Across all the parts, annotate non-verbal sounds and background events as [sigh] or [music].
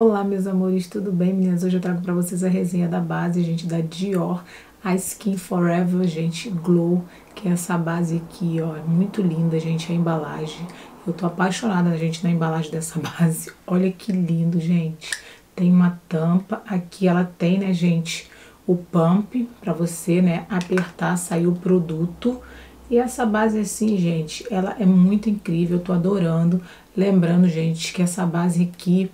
Olá, meus amores, tudo bem, meninas? Hoje eu trago para vocês a resenha da base, gente, da Dior, a Skin Forever, gente, Glow, que é essa base aqui, ó, é muito linda, gente, a embalagem. Eu tô apaixonada, gente, na embalagem dessa [laughs] base. Olha que lindo, gente. Tem uma tampa, aqui ela tem, né, gente, o pump para você, né, apertar, sair o produto. E essa base assim, gente, ela é muito incrível, eu tô adorando. Lembrando, gente, que essa base aqui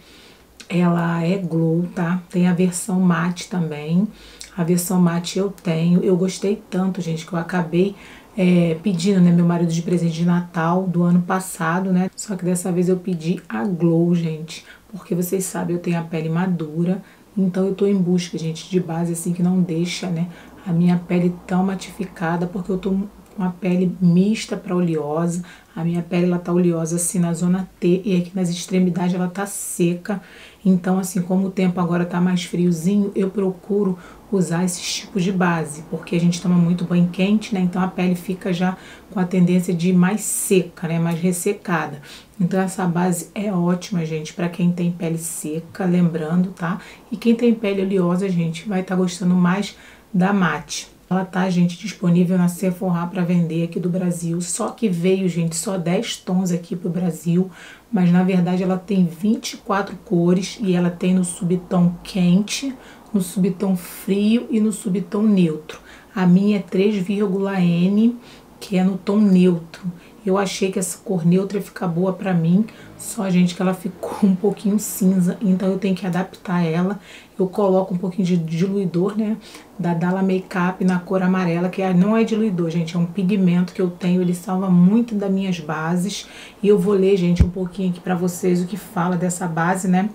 ela é glow, tá? Tem a versão mate também. A versão mate eu tenho. Eu gostei tanto, gente, que eu acabei é, pedindo, né, meu marido de presente de Natal do ano passado, né? Só que dessa vez eu pedi a glow, gente. Porque vocês sabem, eu tenho a pele madura. Então eu tô em busca, gente, de base assim que não deixa, né, a minha pele tão matificada, porque eu tô uma pele mista para oleosa. A minha pele ela tá oleosa assim na zona T e aqui nas extremidades ela tá seca. Então, assim, como o tempo agora tá mais friozinho, eu procuro usar esses tipos de base, porque a gente toma muito banho quente, né? Então a pele fica já com a tendência de mais seca, né? Mais ressecada. Então essa base é ótima, gente, para quem tem pele seca, lembrando, tá? E quem tem pele oleosa, gente, vai estar tá gostando mais da mate. Ela tá, gente, disponível na Sephora para vender aqui do Brasil. Só que veio, gente, só 10 tons aqui pro Brasil. Mas na verdade ela tem 24 cores e ela tem no subtom quente, no subtom frio e no subtom neutro. A minha é 3,N, que é no tom neutro. Eu achei que essa cor neutra ia ficar boa pra mim, só, gente, que ela ficou um pouquinho cinza, então eu tenho que adaptar ela. Eu coloco um pouquinho de diluidor, né, da Dalla Makeup na cor amarela, que não é diluidor, gente, é um pigmento que eu tenho, ele salva muito das minhas bases. E eu vou ler, gente, um pouquinho aqui pra vocês o que fala dessa base, né,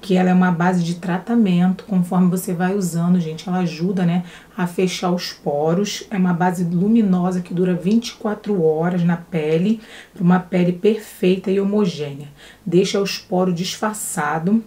que ela é uma base de tratamento, conforme você vai usando, gente, ela ajuda, né, a fechar os poros. É uma base luminosa que dura 24 horas na pele, para uma pele perfeita e homogênea. Deixa os poros disfarçado.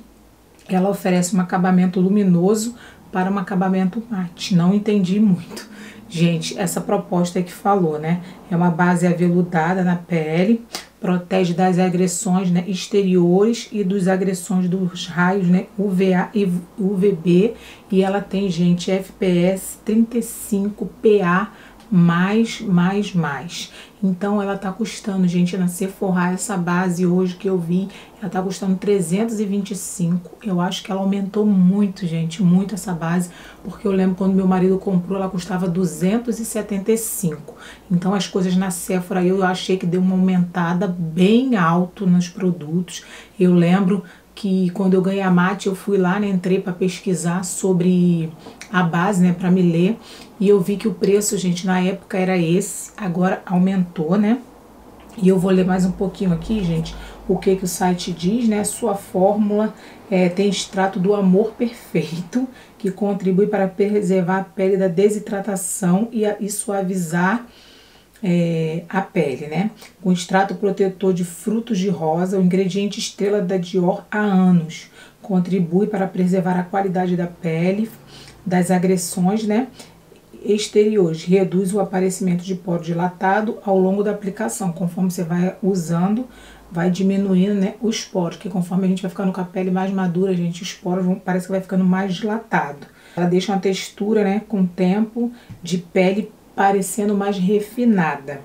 Ela oferece um acabamento luminoso para um acabamento mate. Não entendi muito. Gente, essa proposta é que falou, né? É uma base aveludada na pele, protege das agressões né, exteriores e dos agressões dos raios né, UVA e UVB e ela tem gente FPS 35 PA mais, mais, mais. Então ela tá custando, gente, na Sephora essa base hoje que eu vi, ela tá custando 325. Eu acho que ela aumentou muito, gente, muito essa base, porque eu lembro quando meu marido comprou, ela custava 275. Então as coisas na Sephora eu achei que deu uma aumentada bem alto nos produtos. Eu lembro que quando eu ganhei a mate, eu fui lá, né, entrei para pesquisar sobre a base, né, para me ler, e eu vi que o preço, gente, na época era esse, agora aumentou, né? E eu vou ler mais um pouquinho aqui, gente, o que que o site diz, né? Sua fórmula é, tem extrato do amor perfeito, que contribui para preservar a pele da desidratação e, e suavizar é, a pele, né? Com extrato protetor de frutos de rosa, o ingrediente estrela da Dior há anos. Contribui para preservar a qualidade da pele, das agressões, né? Exteriores, reduz o aparecimento de poro dilatado ao longo da aplicação. Conforme você vai usando, vai diminuindo né, os poros, que conforme a gente vai ficando com a pele mais madura, gente, os poros vão, parece que vai ficando mais dilatado. Ela deixa uma textura, né, com o tempo, de pele parecendo mais refinada.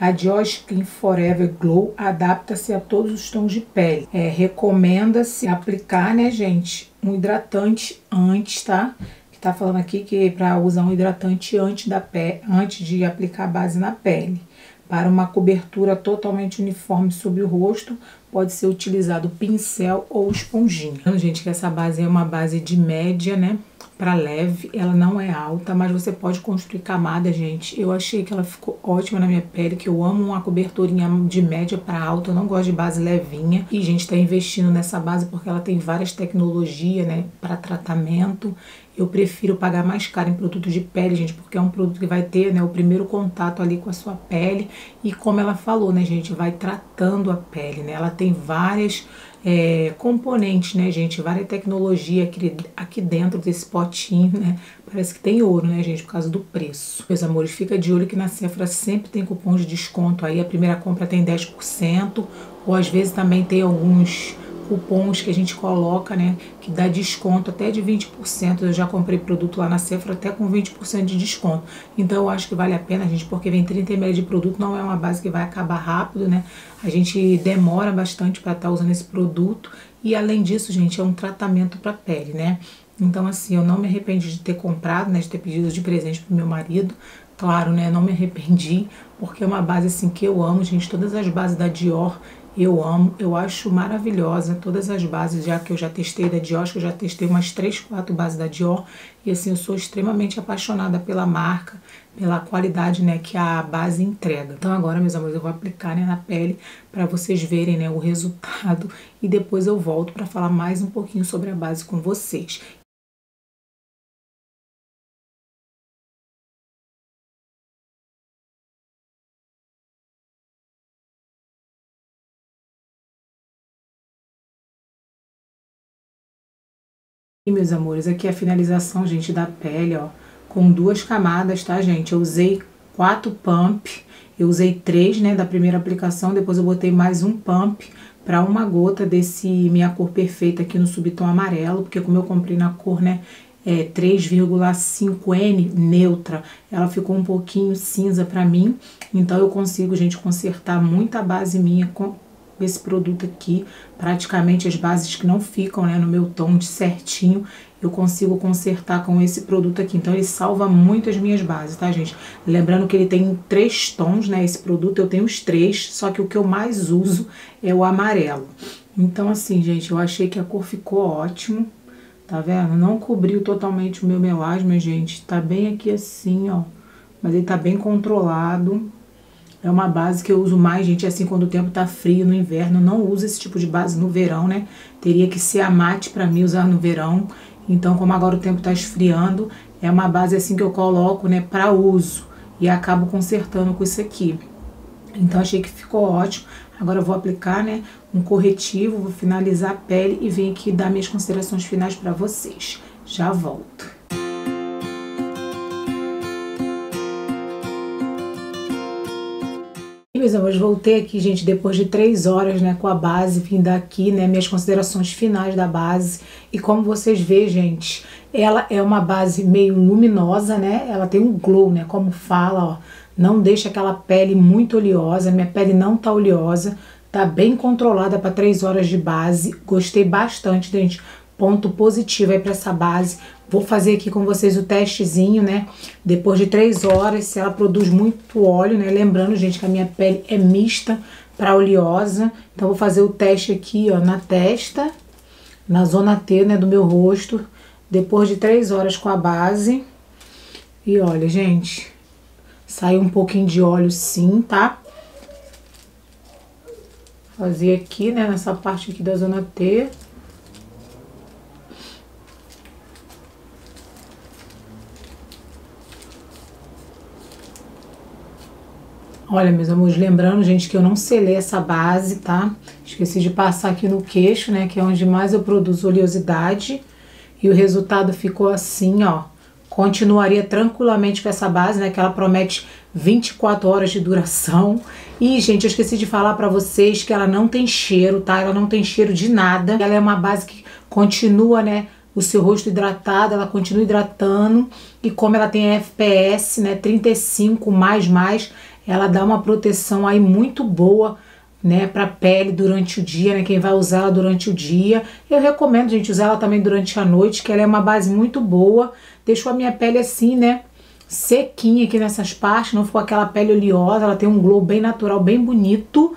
A Dior Skin Forever Glow adapta-se a todos os tons de pele. É, Recomenda-se aplicar, né, gente, um hidratante antes, tá? Que tá falando aqui que para usar um hidratante antes, da pele, antes de aplicar a base na pele. Para uma cobertura totalmente uniforme sobre o rosto, pode ser utilizado pincel ou esponjinha. Então, gente, que essa base é uma base de média, né? para leve, ela não é alta, mas você pode construir camada, gente. Eu achei que ela ficou ótima na minha pele, que eu amo uma coberturinha de média para alta, eu não gosto de base levinha. E, gente, tá investindo nessa base porque ela tem várias tecnologias, né, para tratamento. Eu prefiro pagar mais caro em produto de pele, gente, porque é um produto que vai ter, né, o primeiro contato ali com a sua pele. E como ela falou, né, gente, vai tratando a pele, né? Ela tem várias é, componentes, né, gente? Várias tecnologia aqui, aqui dentro desse potinho, né? Parece que tem ouro, né, gente? Por causa do preço. Meus amores, fica de olho que na Sephora sempre tem cupom de desconto aí. A primeira compra tem 10%, ou às vezes também tem alguns cupons que a gente coloca, né, que dá desconto até de 20%. Eu já comprei produto lá na Sephora até com 20% de desconto. Então eu acho que vale a pena, gente, porque vem 30 ml de produto, não é uma base que vai acabar rápido, né? A gente demora bastante para estar tá usando esse produto e além disso, gente, é um tratamento para pele, né? Então assim, eu não me arrependi de ter comprado, né, de ter pedido de presente pro meu marido. Claro, né, não me arrependi, porque é uma base assim que eu amo, gente, todas as bases da Dior eu amo, eu acho maravilhosa todas as bases, já que eu já testei da Dior, acho que eu já testei umas 3, 4 bases da Dior. E assim, eu sou extremamente apaixonada pela marca, pela qualidade né, que a base entrega. Então agora, meus amores, eu vou aplicar né, na pele para vocês verem né, o resultado. E depois eu volto para falar mais um pouquinho sobre a base com vocês. Meus amores, aqui é a finalização, gente, da pele, ó, com duas camadas, tá, gente? Eu usei quatro pump, eu usei três, né, da primeira aplicação, depois eu botei mais um pump para uma gota desse minha cor perfeita aqui no subtom amarelo, porque como eu comprei na cor, né, é 3,5N neutra, ela ficou um pouquinho cinza para mim, então eu consigo, gente, consertar muita base minha com esse produto aqui, praticamente as bases que não ficam né, no meu tom de certinho, eu consigo consertar com esse produto aqui. Então ele salva muito as minhas bases, tá, gente? Lembrando que ele tem três tons, né? Esse produto eu tenho os três, só que o que eu mais uso é o amarelo. Então assim, gente, eu achei que a cor ficou ótimo, tá vendo? Não cobriu totalmente o meu melasma, gente. Tá bem aqui assim, ó. Mas ele tá bem controlado. É uma base que eu uso mais, gente, assim, quando o tempo tá frio no inverno. Não uso esse tipo de base no verão, né? Teria que ser a mate para mim usar no verão. Então, como agora o tempo tá esfriando, é uma base assim que eu coloco, né, para uso. E acabo consertando com isso aqui. Então, achei que ficou ótimo. Agora eu vou aplicar, né, um corretivo, vou finalizar a pele e venho aqui dar minhas considerações finais para vocês. Já volto. Meus amores, voltei aqui, gente, depois de três horas, né, com a base, vim daqui, né, minhas considerações finais da base. E como vocês veem, gente, ela é uma base meio luminosa, né, ela tem um glow, né, como fala, ó, não deixa aquela pele muito oleosa, minha pele não tá oleosa, tá bem controlada para três horas de base. Gostei bastante, gente, ponto positivo aí para essa base. Vou fazer aqui com vocês o testezinho, né? Depois de três horas, se ela produz muito óleo, né? Lembrando, gente, que a minha pele é mista para oleosa. Então, vou fazer o teste aqui, ó, na testa, na zona T, né, do meu rosto. Depois de três horas com a base. E olha, gente, saiu um pouquinho de óleo sim, tá? Fazer aqui, né, nessa parte aqui da zona T. Olha, meus amores, lembrando, gente, que eu não selei essa base, tá? Esqueci de passar aqui no queixo, né? Que é onde mais eu produzo oleosidade. E o resultado ficou assim, ó. Continuaria tranquilamente com essa base, né? Que ela promete 24 horas de duração. E, gente, eu esqueci de falar pra vocês que ela não tem cheiro, tá? Ela não tem cheiro de nada. Ela é uma base que continua, né? o seu rosto hidratado, ela continua hidratando e como ela tem FPS, né, 35 mais mais, ela dá uma proteção aí muito boa, né, para pele durante o dia, né, quem vai usar ela durante o dia. Eu recomendo, gente, usar ela também durante a noite, que ela é uma base muito boa. Deixou a minha pele assim, né, sequinha aqui nessas partes, não ficou aquela pele oleosa, ela tem um glow bem natural, bem bonito.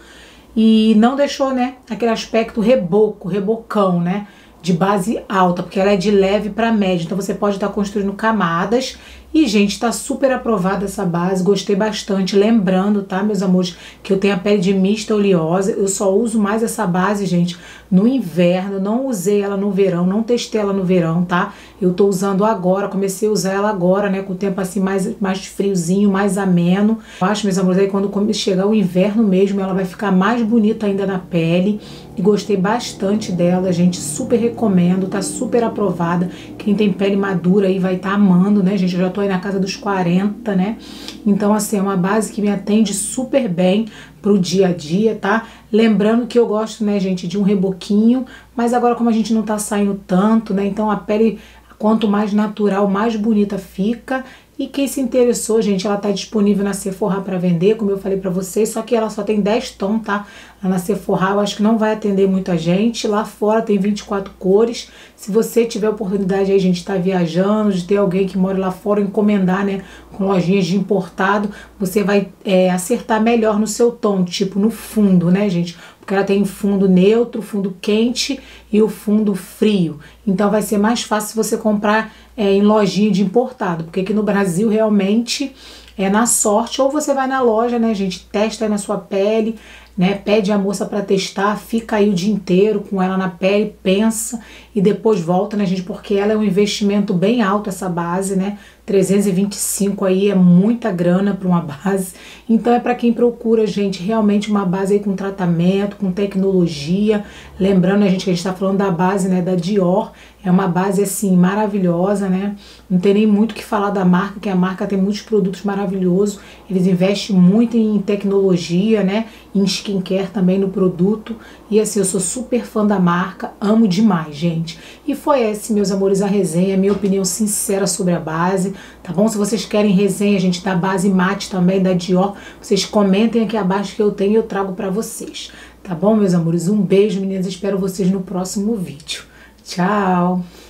E não deixou, né, aquele aspecto reboco, rebocão, né? de base alta, porque ela é de leve para média. Então você pode estar tá construindo camadas. E, gente, está super aprovada essa base, gostei bastante. Lembrando, tá, meus amores, que eu tenho a pele de mista oleosa. Eu só uso mais essa base, gente, no inverno. Não usei ela no verão, não testei ela no verão, tá? Eu tô usando agora, comecei a usar ela agora, né, com o tempo assim mais, mais friozinho, mais ameno. Eu acho, meus amores, aí quando chegar o inverno mesmo, ela vai ficar mais bonita ainda na pele e gostei bastante dela, gente. Super recomendo, tá super aprovada. Quem tem pele madura aí vai estar tá amando, né, gente? Eu já tô aí na casa dos 40, né? Então, assim, é uma base que me atende super bem pro dia a dia, tá? Lembrando que eu gosto, né, gente, de um reboquinho, mas agora como a gente não tá saindo tanto, né, então a pele quanto mais natural, mais bonita fica. E quem se interessou, gente, ela tá disponível na Sephora para vender, como eu falei para vocês, só que ela só tem 10 tons, tá? Na Sephora eu acho que não vai atender muita gente. Lá fora tem 24 cores. Se você tiver oportunidade aí, gente, tá viajando, de ter alguém que mora lá fora, encomendar, né, com lojinhas de importado, você vai é, acertar melhor no seu tom, tipo no fundo, né, gente? Porque ela tem fundo neutro, fundo quente e o fundo frio. Então vai ser mais fácil você comprar é, em lojinha de importado, porque aqui no Brasil realmente é na sorte, ou você vai na loja, né, gente, testa na sua pele, né? Pede a moça para testar, fica aí o dia inteiro com ela na pele, pensa e depois volta, né, gente? Porque ela é um investimento bem alto essa base, né? 325 aí é muita grana para uma base. Então é para quem procura, gente, realmente uma base aí com tratamento, com tecnologia. Lembrando, a gente que a gente está falando da base, né, da Dior, é uma base assim maravilhosa, né? Não tem nem muito o que falar da marca, que a marca tem muitos produtos maravilhosos. Eles investem muito em tecnologia, né? Em skincare também no produto. E assim, eu sou super fã da marca, amo demais, gente. E foi esse, meus amores, a resenha, minha opinião sincera sobre a base, tá bom? Se vocês querem resenha, gente, da base mate também, da Dior, vocês comentem aqui abaixo que eu tenho e eu trago para vocês. Tá bom, meus amores? Um beijo, meninas. Espero vocês no próximo vídeo. Tchau!